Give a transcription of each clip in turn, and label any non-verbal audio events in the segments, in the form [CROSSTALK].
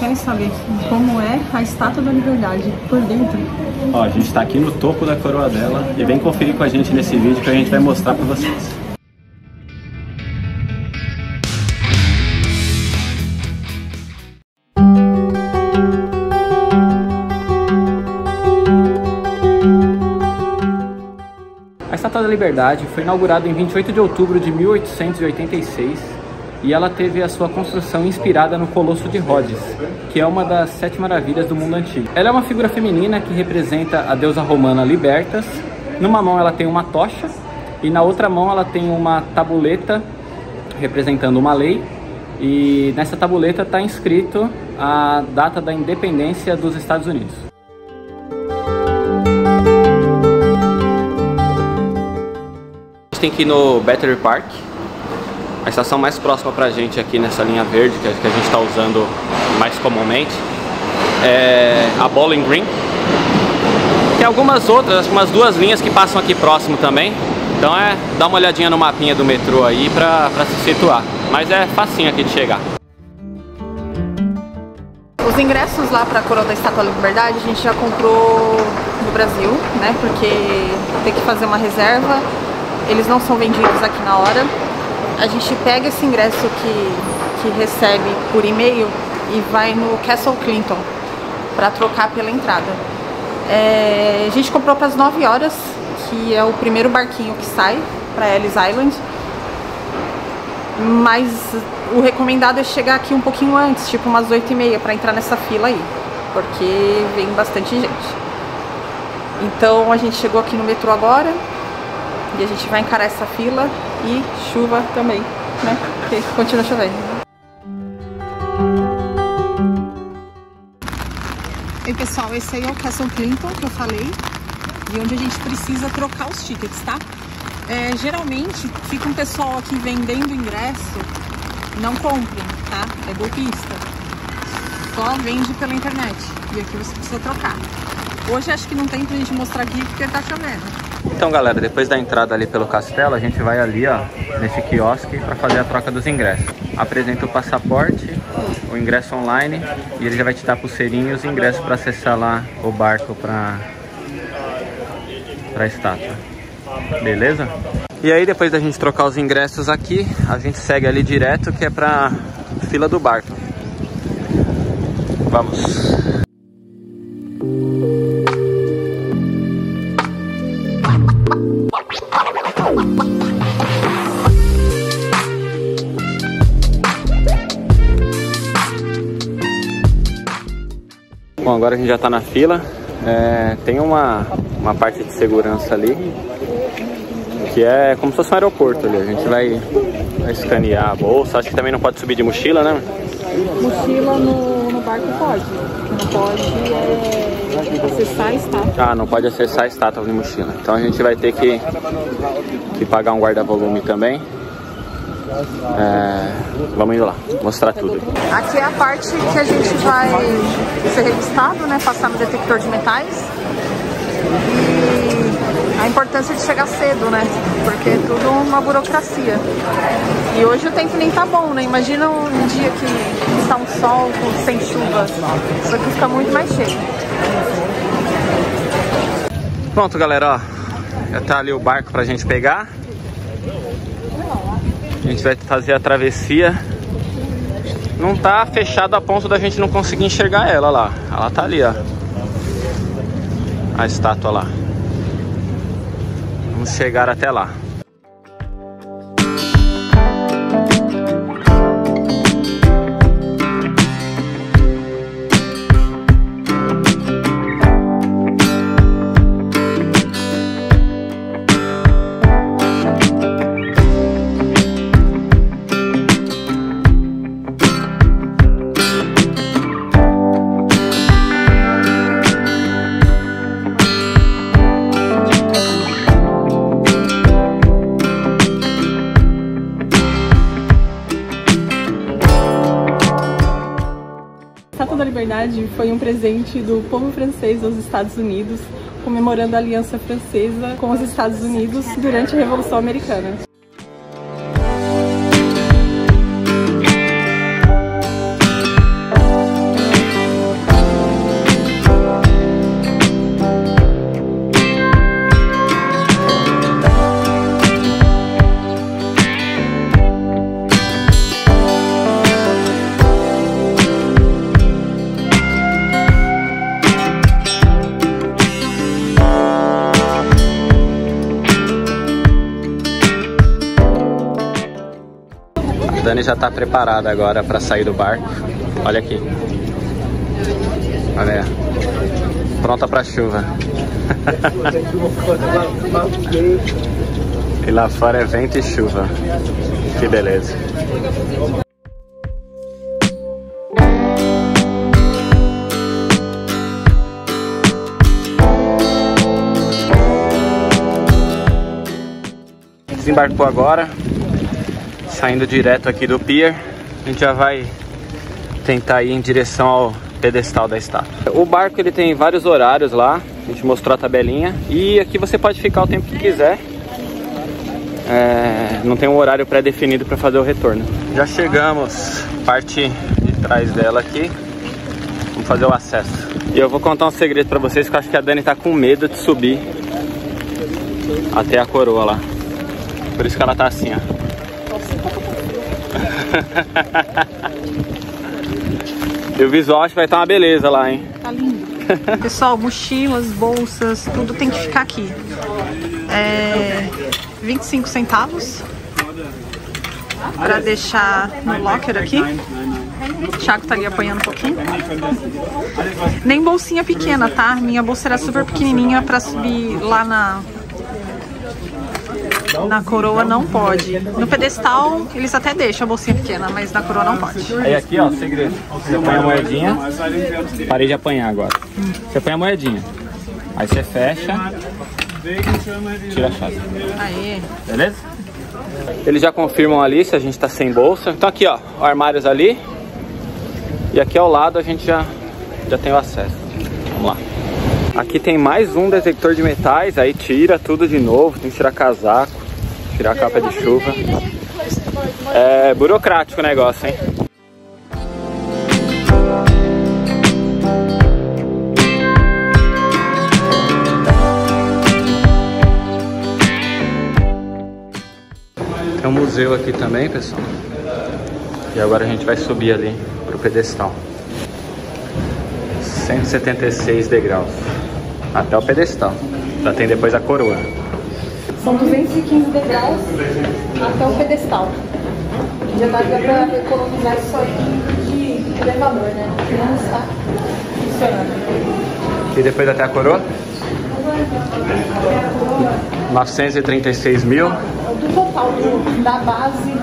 Querem saber como é a Estátua da Liberdade por dentro? Ó, a gente está aqui no topo da coroa dela e vem conferir com a gente nesse vídeo que a gente vai mostrar para vocês. A Estátua da Liberdade foi inaugurada em 28 de outubro de 1886 e ela teve a sua construção inspirada no Colosso de Rhodes, que é uma das sete maravilhas do mundo antigo. Ela é uma figura feminina que representa a deusa romana Libertas. Numa mão ela tem uma tocha e na outra mão ela tem uma tabuleta representando uma lei e nessa tabuleta está inscrito a data da independência dos Estados Unidos. A gente tem que ir no Battery Park, a estação mais próxima pra gente aqui nessa linha verde que a gente está usando mais comumente é a Bowling Green. Tem algumas outras, umas duas linhas que passam aqui próximo também. Então é dar uma olhadinha no mapinha do metrô aí pra se situar. Mas é facinho aqui de chegar. Os ingressos lá para a Coroa da Estátua da Liberdade a gente já comprou no Brasil, né? Porque tem que fazer uma reserva, eles não são vendidos aqui na hora. A gente pega esse ingresso que, que recebe por e-mail e vai no Castle Clinton para trocar pela entrada. É, a gente comprou para as 9 horas, que é o primeiro barquinho que sai para Ellis Island. Mas o recomendado é chegar aqui um pouquinho antes, tipo umas 8 e meia, para entrar nessa fila aí, porque vem bastante gente. Então a gente chegou aqui no metrô agora e a gente vai encarar essa fila e chuva também, né? Porque continua chovendo. E pessoal, esse aí é o Castle Clinton que eu falei e onde a gente precisa trocar os tickets, tá? É, geralmente fica um pessoal aqui vendendo ingresso, não comprem, tá? É golpista. Só vende pela internet e aqui você precisa trocar. Hoje acho que não tem pra gente mostrar aqui porque tá chovendo. Então galera, depois da entrada ali pelo castelo, a gente vai ali ó, nesse quiosque para fazer a troca dos ingressos. Apresenta o passaporte, o ingresso online e ele já vai te dar pulseirinho e os ingressos para acessar lá o barco para a estátua. Beleza? E aí depois da gente trocar os ingressos aqui, a gente segue ali direto que é para fila do barco. Vamos! Agora a gente já está na fila. É, tem uma, uma parte de segurança ali que é como se fosse um aeroporto ali. A gente vai, vai escanear a bolsa. Acho que também não pode subir de mochila, né? Mochila no, no barco pode. Não pode é, acessar a estátua. Ah, não pode acessar a estátua de mochila. Então a gente vai ter que, que pagar um guarda-volume também. É, vamos indo lá, mostrar tudo. Aqui é a parte que a gente vai ser revistado, né? Passar no detector de metais. E a importância de chegar cedo, né? Porque é tudo uma burocracia. E hoje o tempo nem tá bom, né? Imagina um dia que está um sol sem chuva. Isso aqui fica muito mais cheio. Pronto, galera, ó. Já tá ali o barco pra gente pegar. A gente vai fazer a travessia. Não tá fechado a ponto da gente não conseguir enxergar ela lá. Ela tá ali, ó. A estátua lá. Vamos chegar até lá. Liberdade foi um presente do povo francês aos Estados Unidos, comemorando a aliança francesa com os Estados Unidos durante a Revolução Americana. Dani já tá preparada agora para sair do barco. Olha aqui. Olha aí. Pronta pra chuva. [LAUGHS] e lá fora é vento e chuva. Que beleza. Desembarcou agora, saindo direto aqui do pier. A gente já vai tentar ir em direção ao pedestal da estátua. O barco ele tem vários horários lá, a gente mostrou a tabelinha e aqui você pode ficar o tempo que quiser. É, não tem um horário pré-definido para fazer o retorno. Já chegamos, parte de trás dela aqui. Vamos fazer o acesso. E eu vou contar um segredo para vocês que eu acho que a Dani tá com medo de subir até a coroa lá. Por isso que ela tá assim, ó. [LAUGHS] e o visual acho que vai estar uma beleza lá, hein? Tá lindo. Pessoal, mochilas, bolsas, tudo tem que ficar aqui. É 25 centavos para deixar no locker aqui. O Thiago tá ali apanhando um pouquinho. Nem bolsinha pequena, tá? Minha bolsa era super pequenininha para subir lá na na coroa não pode. No pedestal eles até deixam a bolsinha pequena, mas na coroa não pode. Aí aqui, ó, segredo. Você põe a moedinha. Parei de apanhar agora. Você põe a moedinha. Aí você fecha. Tira a chave. Aí. Beleza? Eles já confirmam ali se a gente tá sem bolsa. Então aqui, ó, armários ali. E aqui ao lado a gente já, já tem o acesso. Vamos lá. Aqui tem mais um detector de metais, aí tira tudo de novo, tem que tirar casaco, tirar a capa de chuva. É burocrático o negócio, hein? Tem um museu aqui também, pessoal. E agora a gente vai subir ali pro pedestal. 176 degraus até o pedestal. Já tem depois a coroa. São 215 degraus até o pedestal. Já daria para economizar isso aí de elevador, né? Não está funcionando. E depois até a coroa? 936 mil. Do total do, da base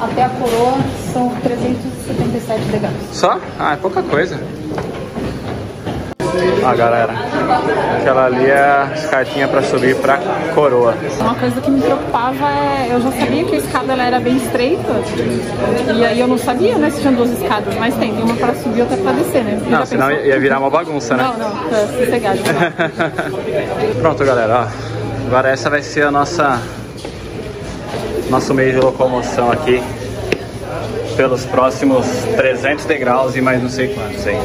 até a coroa são 377 degraus. Só? Ah, é pouca coisa. Ah, galera, aquela ali é as cartinhas para subir para coroa. Uma coisa que me preocupava é, eu já sabia que a escada ela era bem estreita e aí eu não sabia, né, se tinha duas escadas, mas tem, tem uma para subir e outra para descer, né? não, senão pensou... ia virar uma bagunça, né? Não, não, tá sossegado. [LAUGHS] Pronto, galera, ó. Agora essa vai ser a nossa nosso meio de locomoção aqui pelos próximos 300 degraus e mais não sei quantos aí.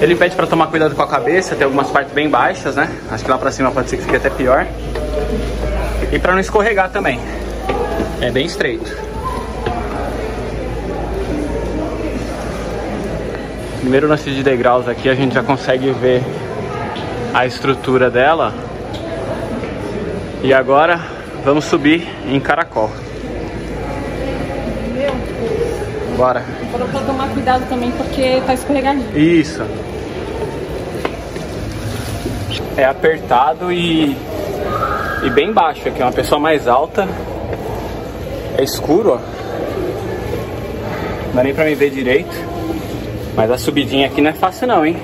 Ele pede para tomar cuidado com a cabeça, tem algumas partes bem baixas, né? Acho que lá pra cima pode ser que fique até pior. E para não escorregar também. É bem estreito. Primeiro lance de degraus aqui a gente já consegue ver a estrutura dela. E agora vamos subir em caracol. Bora. Falou pra tomar cuidado também porque tá escorregadinho. Isso. É apertado e, e bem baixo aqui. Uma pessoa mais alta. É escuro, ó. Não dá nem pra me ver direito. Mas a subidinha aqui não é fácil não, hein?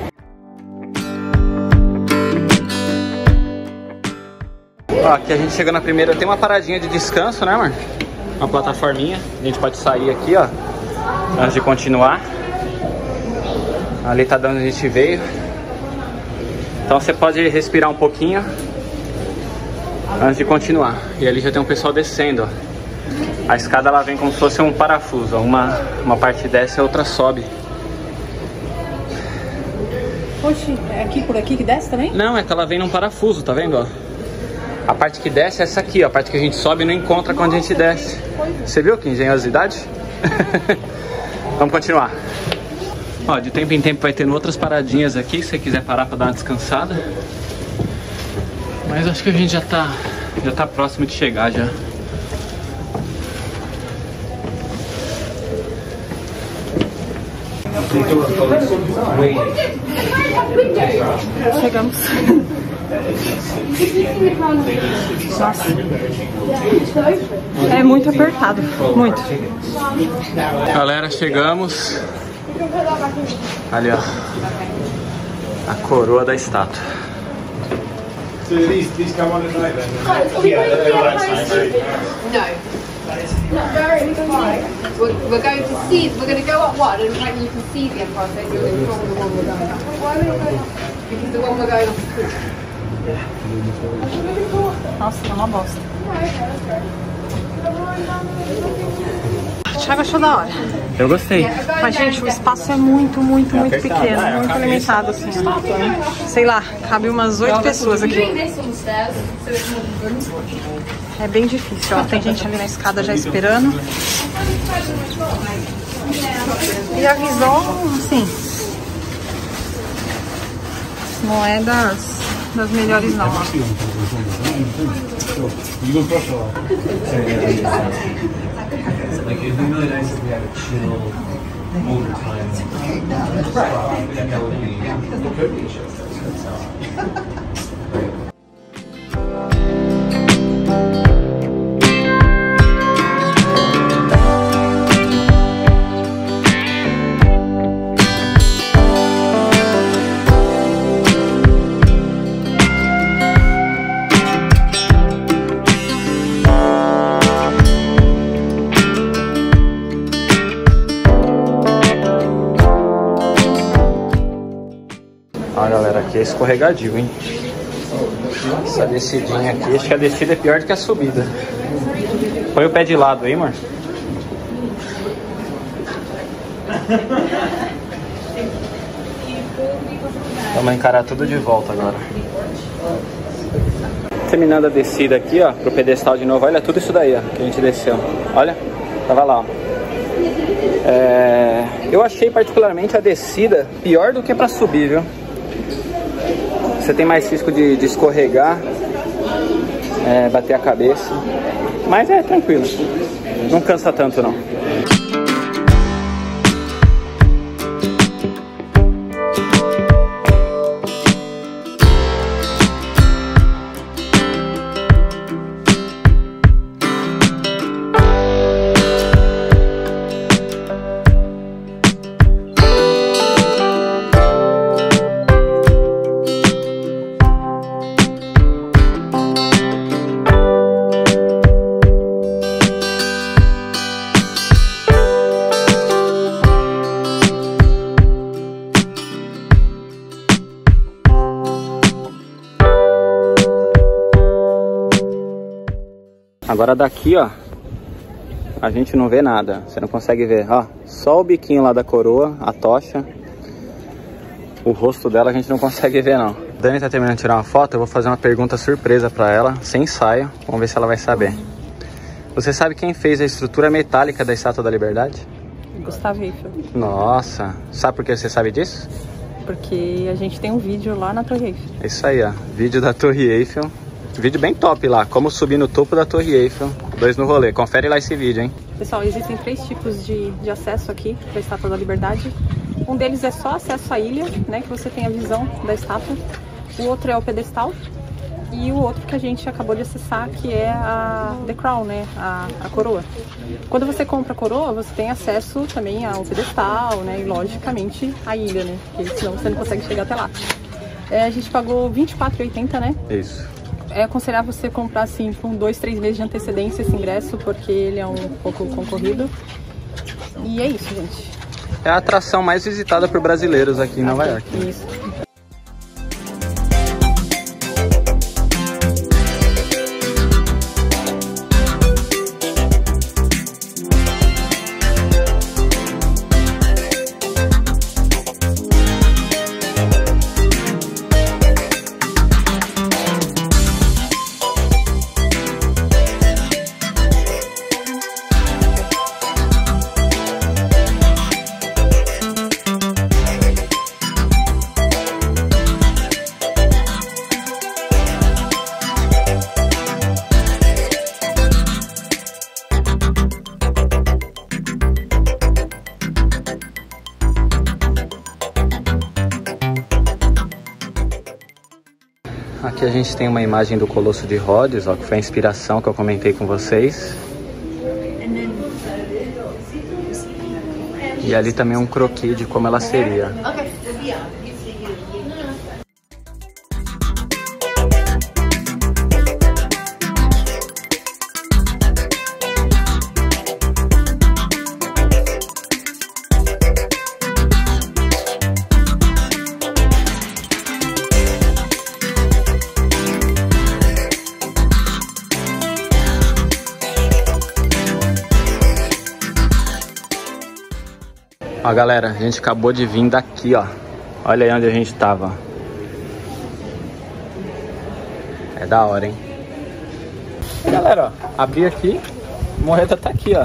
Ó, aqui a gente chegou na primeira. Tem uma paradinha de descanso, né, amor? Uma plataforminha. A gente pode sair aqui, ó antes de continuar. Ali tá dando onde a gente veio. Então você pode respirar um pouquinho antes de continuar. E ali já tem um pessoal descendo, ó. A escada ela vem como se fosse um parafuso, ó. Uma, uma parte desce e a outra sobe. Oxi, é aqui por aqui que desce também? Não, é que ela vem num parafuso, tá vendo, ó? A parte que desce é essa aqui, ó. A parte que a gente sobe não encontra quando a gente desce. Você viu que engenhosidade? [LAUGHS] Vamos continuar. Ó, de tempo em tempo vai tendo outras paradinhas aqui, se você quiser parar para dar uma descansada. Mas acho que a gente já tá, já tá próximo de chegar já. Chegamos. Nossa. É muito apertado. Muito. Galera, chegamos. Ali, ó. A coroa da estátua. So these these come on at night then? Yeah, they're outside. So. No. We're, we're going to see, we're going to go up one and when you can see the Empire State Building from the one we're going up. Because the one we're going up is cool. Nossa, é uma bosta. Thiago achou da hora. Eu gostei. Mas, gente, o espaço é muito, muito, muito pequeno. Muito limitado, assim. Sei lá, cabe umas oito pessoas aqui. É bem difícil, ó. Tem gente ali na escada já esperando. E a visão, das melhores não, ó. Like it'd be really nice if we had a chill overtime. That would be, it could be a show. Escorregadio, hein? Essa descidinha aqui, acho que a descida é pior do que a subida. Põe o pé de lado aí, amor. Vamos encarar tudo de volta agora. Terminando a descida aqui, ó, pro pedestal de novo. Olha tudo isso daí, ó, que a gente desceu. Olha, tava lá, ó. É, eu achei particularmente a descida pior do que para subir, viu? Você tem mais risco de, de escorregar, é, bater a cabeça, mas é tranquilo, não cansa tanto não. Agora daqui, ó, a gente não vê nada. Você não consegue ver, ó, só o biquinho lá da coroa, a tocha. O rosto dela a gente não consegue ver não. Dani tá terminando de tirar uma foto, eu vou fazer uma pergunta surpresa pra ela, sem ensaio. Vamos ver se ela vai saber. Você sabe quem fez a estrutura metálica da Estátua da Liberdade? Gustavo Eiffel. Nossa, sabe por que você sabe disso? Porque a gente tem um vídeo lá na Torre Eiffel. Isso aí, ó. Vídeo da Torre Eiffel. Vídeo bem top lá. Como subir no topo da Torre Eiffel. Dois no rolê. Confere lá esse vídeo, hein? Pessoal, existem três tipos de, de acesso aqui para a Estátua da Liberdade. Um deles é só acesso à ilha, né? Que você tem a visão da estátua. O outro é o pedestal. E o outro que a gente acabou de acessar, que é a The Crown, né? A, a coroa. Quando você compra a coroa, você tem acesso também ao pedestal, né? E logicamente à ilha, né? Porque senão você não consegue chegar até lá. É, a gente pagou R$24,80, né? Isso. É aconselhável você comprar assim com dois, três meses de antecedência esse ingresso, porque ele é um pouco concorrido. E é isso, gente. É a atração mais visitada por brasileiros aqui em Nova York. Isso. Tem uma imagem do Colosso de Rhodes, ó, que foi a inspiração que eu comentei com vocês. E ali também um croquis de como ela seria. Ó, galera, a gente acabou de vir daqui, ó. Olha aí onde a gente tava. É da hora, hein? E, galera, ó, abri aqui, a morreta tá aqui, ó.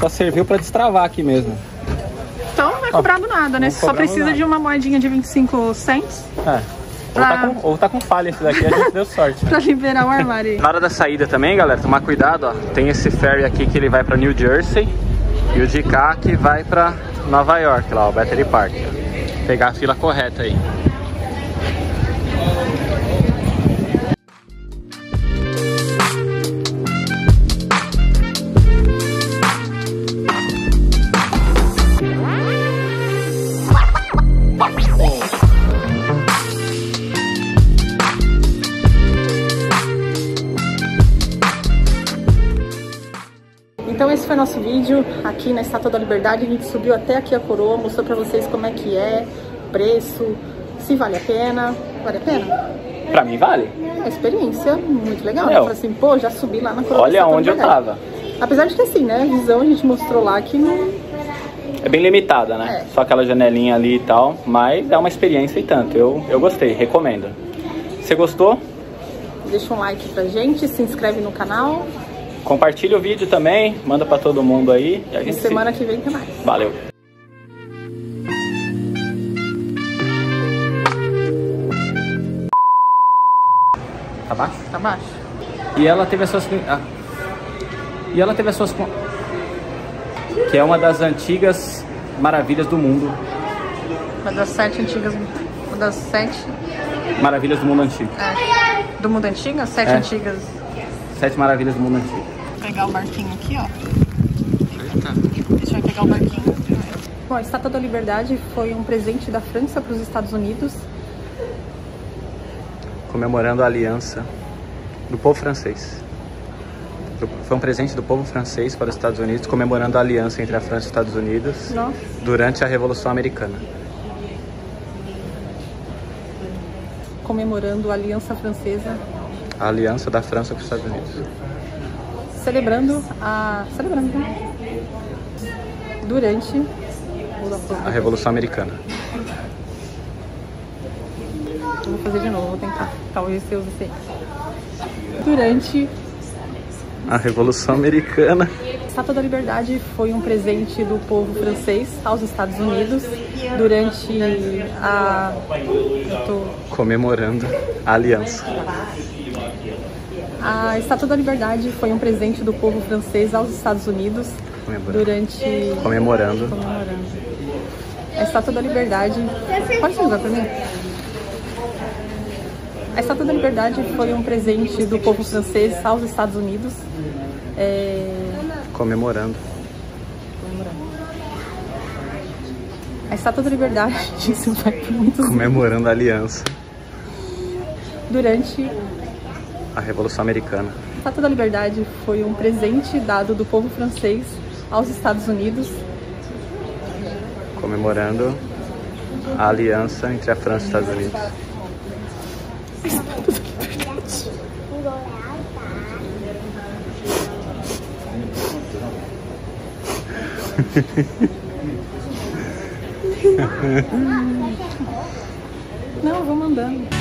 Só serviu pra destravar aqui mesmo. Então não é cobrado nada, né? Você só cobramos precisa nada. de uma moedinha de 25 cents É. Ou, Ah. tá com, ou tá com falha esse daqui, a gente deu sorte. [LAUGHS] pra liberar o armário. Na hora da saída também, galera, tomar cuidado, ó. Tem esse ferry aqui que ele vai pra New Jersey e o de cá que vai pra Nova York, lá, o Battery Park. Pegar a fila correta aí. Esse foi nosso vídeo aqui na Estátua da Liberdade. A gente subiu até aqui a coroa, mostrou pra vocês como é que é, preço, se vale a pena. Vale a pena? Pra mim vale. É experiência muito legal. Eu falei assim, pô, já subi lá na coroa Olha onde eu tava. Apesar de que assim, né, a visão a gente mostrou lá que não... É bem limitada, né? É. Só aquela janelinha ali e tal, mas é uma experiência e tanto. Eu, eu gostei, recomendo. Você gostou? Deixa um like pra gente, se inscreve no canal. Compartilha o vídeo também, manda pra todo mundo aí e a gente se- semana que vem tem mais. Valeu. Tá baixo? Tá baixo? E ela teve as suas. ah. E ela teve as suas. Que é uma das antigas maravilhas do mundo. Uma das sete antigas... Uma das sete... Maravilhas do mundo antigo. É, do mundo antigo? Sete É. antigas. Sete maravilhas do mundo antigo. Vou pegar o barquinho aqui, ó. Deixa eu pegar o barquinho. Bom, a Estátua da Liberdade foi um presente da França para os Estados Unidos. Comemorando a aliança do povo francês. Foi um presente do povo francês para os Estados Unidos, comemorando a aliança entre a França e os Estados Unidos Nossa. durante a Revolução Americana. comemorando a Aliança Francesa, A aliança da França com os Estados Unidos. Celebrando a. celebrando. né? Durante. A Revolução Americana. Eu Vou fazer de novo, vou tentar. Talvez você use esse. Durante. A Revolução Americana. A Estátua da Liberdade foi um presente do povo francês aos Estados Unidos durante a. Eu tô Comemorando a aliança. A Estátua da Liberdade foi um presente do povo francês aos Estados Unidos durante. Comemorando. Comemorando. A Estátua da Liberdade. Pode usar pra mim? A Estátua da Liberdade foi um presente do povo francês aos Estados Unidos. É... Comemorando. A Estátua da Liberdade, [LAUGHS] isso vai por muitos Comemorando a aliança. Durante A Revolução Americana. A Estátua da Liberdade foi um presente dado do povo francês aos Estados Unidos Comemorando a aliança entre a França e os Estados Unidos. Não, vamos andando.